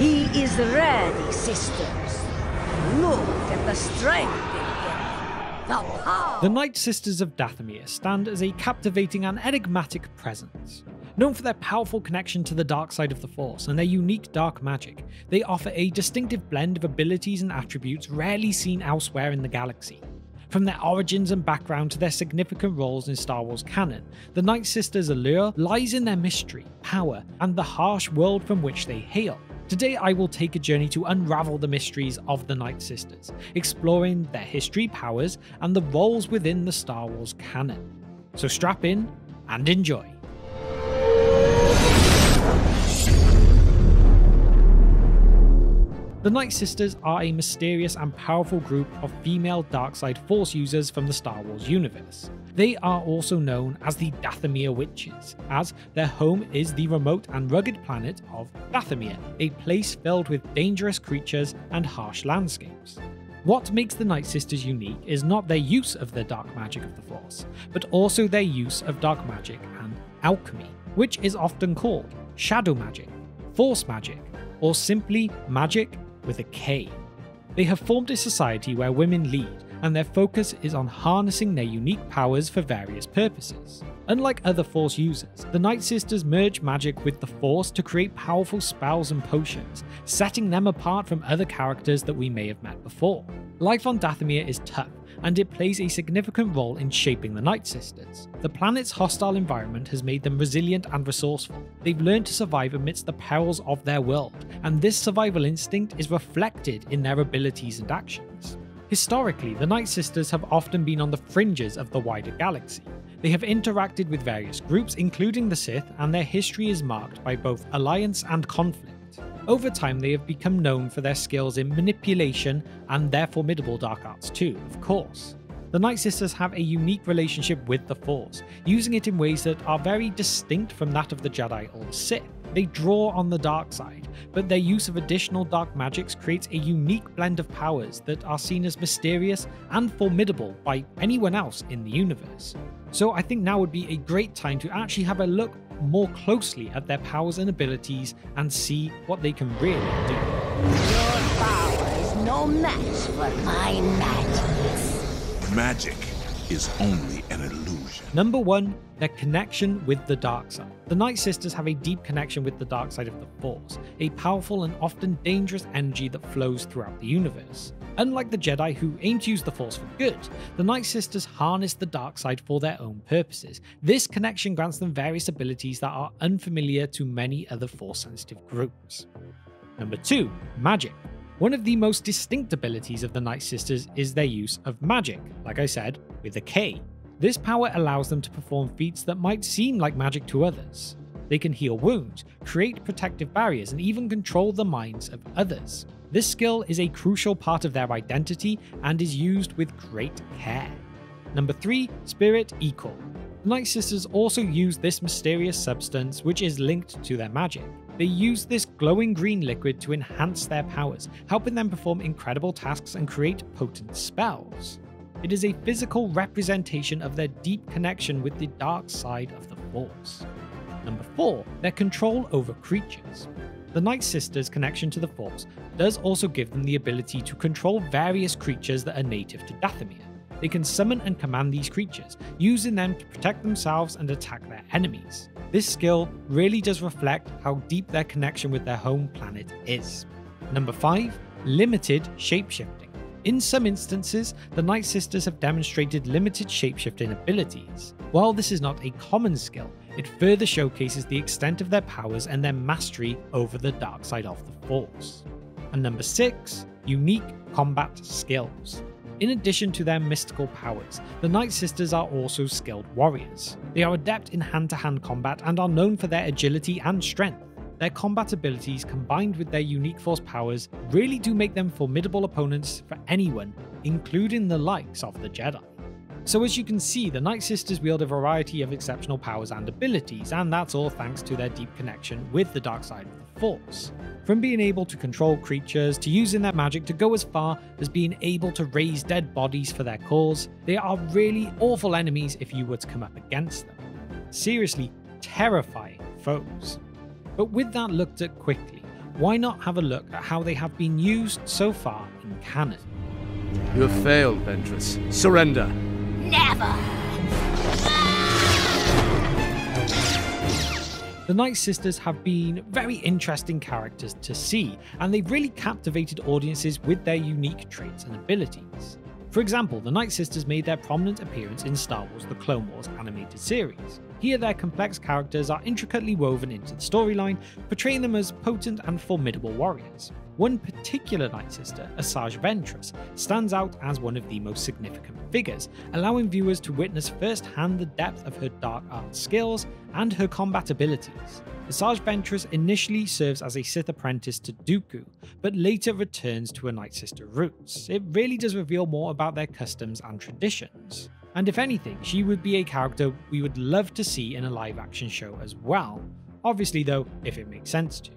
He is ready, sisters. Look at the strength. The power. The Night Sisters of Dathomir stand as a captivating and enigmatic presence. Known for their powerful connection to the dark side of the Force and their unique dark magic, they offer a distinctive blend of abilities and attributes rarely seen elsewhere in the galaxy. From their origins and background to their significant roles in Star Wars canon, the Night Sisters' allure lies in their mystery, power, and the harsh world from which they hail. Today, I will take a journey to unravel the mysteries of the Night Sisters, exploring their history, powers, and the roles within the Star Wars canon. So strap in and enjoy. The Night Sisters are a mysterious and powerful group of female dark-side Force users from the Star Wars universe. They are also known as the Dathomir Witches, as their home is the remote and rugged planet of Dathomir, a place filled with dangerous creatures and harsh landscapes. What makes the Night Sisters unique is not their use of the dark magic of the Force, but also their use of dark magic and alchemy, which is often called shadow magic, force magic, or simply magick with a K. They have formed a society where women lead, and their focus is on harnessing their unique powers for various purposes. Unlike other Force users, the Night Sisters merge magic with the Force to create powerful spells and potions, setting them apart from other characters that we may have met before. Life on Dathomir is tough, and it plays a significant role in shaping the Night Sisters. The planet's hostile environment has made them resilient and resourceful. They've learned to survive amidst the perils of their world, and this survival instinct is reflected in their abilities and actions. Historically, the Night Sisters have often been on the fringes of the wider galaxy. They have interacted with various groups, including the Sith, and their history is marked by both alliance and conflict. Over time, they have become known for their skills in manipulation and their formidable dark arts, too, of course. The Night Sisters have a unique relationship with the Force, using it in ways that are very distinct from that of the Jedi or the Sith. They draw on the dark side, but their use of additional dark magics creates a unique blend of powers that are seen as mysterious and formidable by anyone else in the universe. So I think now would be a great time to actually have a look more closely at their powers and abilities and see what they can really do. Your power is no match for my magic. Magic is only an illusion. Number one, their connection with the dark side. The Night Sisters have a deep connection with the dark side of the Force, a powerful and often dangerous energy that flows throughout the universe. Unlike the Jedi who aim to use the Force for good, the Night Sisters harness the dark side for their own purposes. This connection grants them various abilities that are unfamiliar to many other Force sensitive groups. Number 2. Magic. One of the most distinct abilities of the Night Sisters is their use of magick, like I said, with a K. This power allows them to perform feats that might seem like magic to others. They can heal wounds, create protective barriers, and even control the minds of others. This skill is a crucial part of their identity and is used with great care. Number 3. Spirit Ichor. The Night Sisters also use this mysterious substance which is linked to their magic. They use this glowing green liquid to enhance their powers, helping them perform incredible tasks and create potent spells. It is a physical representation of their deep connection with the dark side of the Force. Number 4. Their control over creatures. The Night Sisters' connection to the Force does also give them the ability to control various creatures that are native to Dathomir. They can summon and command these creatures, using them to protect themselves and attack their enemies. This skill really does reflect how deep their connection with their home planet is. Number 5. Limited Shapeshifting. In some instances, the Night Sisters have demonstrated limited shapeshifting abilities. While this is not a common skill, it further showcases the extent of their powers and their mastery over the dark side of the Force. And number 6, unique combat skills. In addition to their mystical powers, the Night Sisters are also skilled warriors. They are adept in hand to hand combat and are known for their agility and strength. Their combat abilities combined with their unique force powers really do make them formidable opponents for anyone, including the likes of the Jedi. So as you can see, the Night Sisters wield a variety of exceptional powers and abilities, and that's all thanks to their deep connection with the dark side of the Force. From being able to control creatures, to using their magic to go as far as being able to raise dead bodies for their cause, they are really awful enemies if you were to come up against them. Seriously, terrifying foes. But with that looked at quickly, why not have a look at how they have been used so far in canon? You have failed, Ventress. Surrender. Never! The Night Sisters have been very interesting characters to see, and they've really captivated audiences with their unique traits and abilities. For example, the Night Sisters made their prominent appearance in Star Wars The Clone Wars animated series. Here, their complex characters are intricately woven into the storyline, portraying them as potent and formidable warriors. One particular Night Sister, Asajj Ventress, stands out as one of the most significant figures, allowing viewers to witness firsthand the depth of her dark art skills and her combat abilities. Asajj Ventress initially serves as a Sith apprentice to Dooku, but later returns to her Night Sister roots. It really does reveal more about their customs and traditions. And if anything, she would be a character we would love to see in a live action show as well. Obviously, though, if it makes sense to.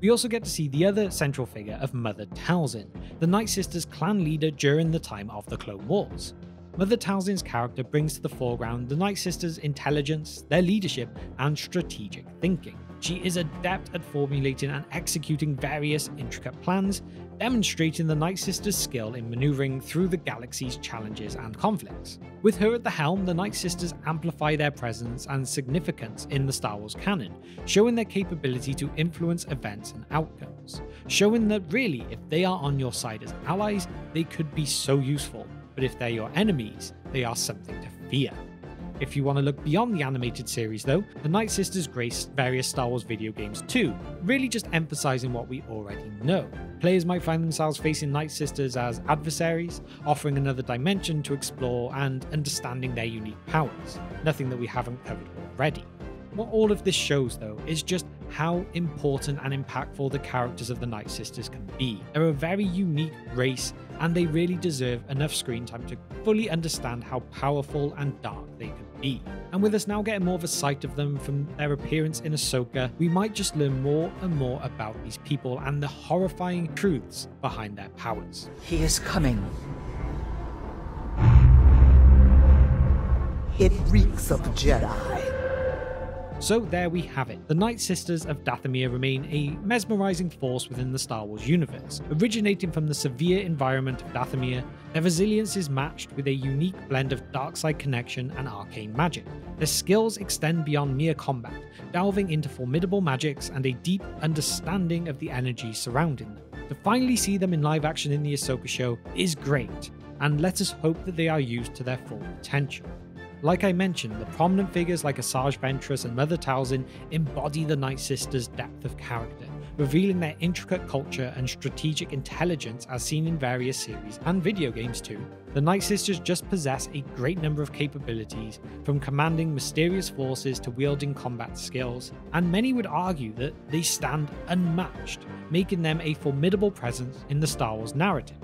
We also get to see the other central figure of Mother Talzin, the Night Sisters clan leader during the time of the Clone Wars. Mother Talzin's character brings to the foreground the Night Sisters' intelligence, their leadership, and strategic thinking. She is adept at formulating and executing various intricate plans, demonstrating the Night Sisters' skill in maneuvering through the galaxy's challenges and conflicts. With her at the helm, the Night Sisters amplify their presence and significance in the Star Wars canon, showing their capability to influence events and outcomes, showing that really, if they are on your side as allies, they could be so useful, but if they're your enemies, they are something to fear. If you want to look beyond the animated series, though, the Night Sisters grace various Star Wars video games too, really just emphasizing what we already know. Players might find themselves facing Night Sisters as adversaries, offering another dimension to explore and understanding their unique powers, nothing that we haven't covered already. What all of this shows, though, is just how important and impactful the characters of the Night Sisters can be. They're a very unique race, and they really deserve enough screen time to fully understand how powerful and dark they can be. And with us now getting more of a sight of them from their appearance in Ahsoka, we might just learn more and more about these people and the horrifying truths behind their powers. He is coming. It reeks of Jedi. So there we have it. The Night Sisters of Dathomir remain a mesmerizing force within the Star Wars universe. Originating from the severe environment of Dathomir, their resilience is matched with a unique blend of dark side connection and arcane magic. Their skills extend beyond mere combat, delving into formidable magics and a deep understanding of the energy surrounding them. To finally see them in live action in the Ahsoka show is great, and let us hope that they are used to their full potential. Like I mentioned, the prominent figures like Asajj Ventress and Mother Talzin embody the Night Sisters' depth of character, revealing their intricate culture and strategic intelligence as seen in various series and video games too. The Night Sisters just possess a great number of capabilities, from commanding mysterious forces to wielding combat skills, and many would argue that they stand unmatched, making them a formidable presence in the Star Wars narrative.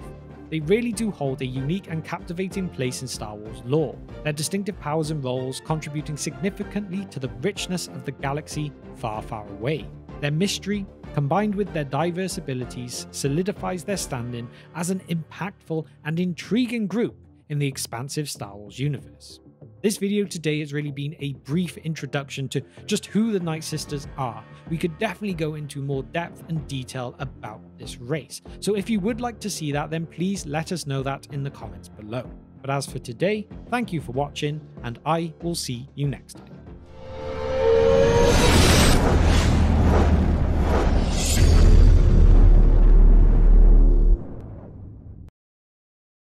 They really do hold a unique and captivating place in Star Wars lore, their distinctive powers and roles contributing significantly to the richness of the galaxy far, far away. Their mystery, combined with their diverse abilities, solidifies their standing as an impactful and intriguing group in the expansive Star Wars universe. This video today has really been a brief introduction to just who the Night Sisters are. We could definitely go into more depth and detail about this race. So if you would like to see that, then please let us know that in the comments below. But as for today, thank you for watching, and I will see you next time.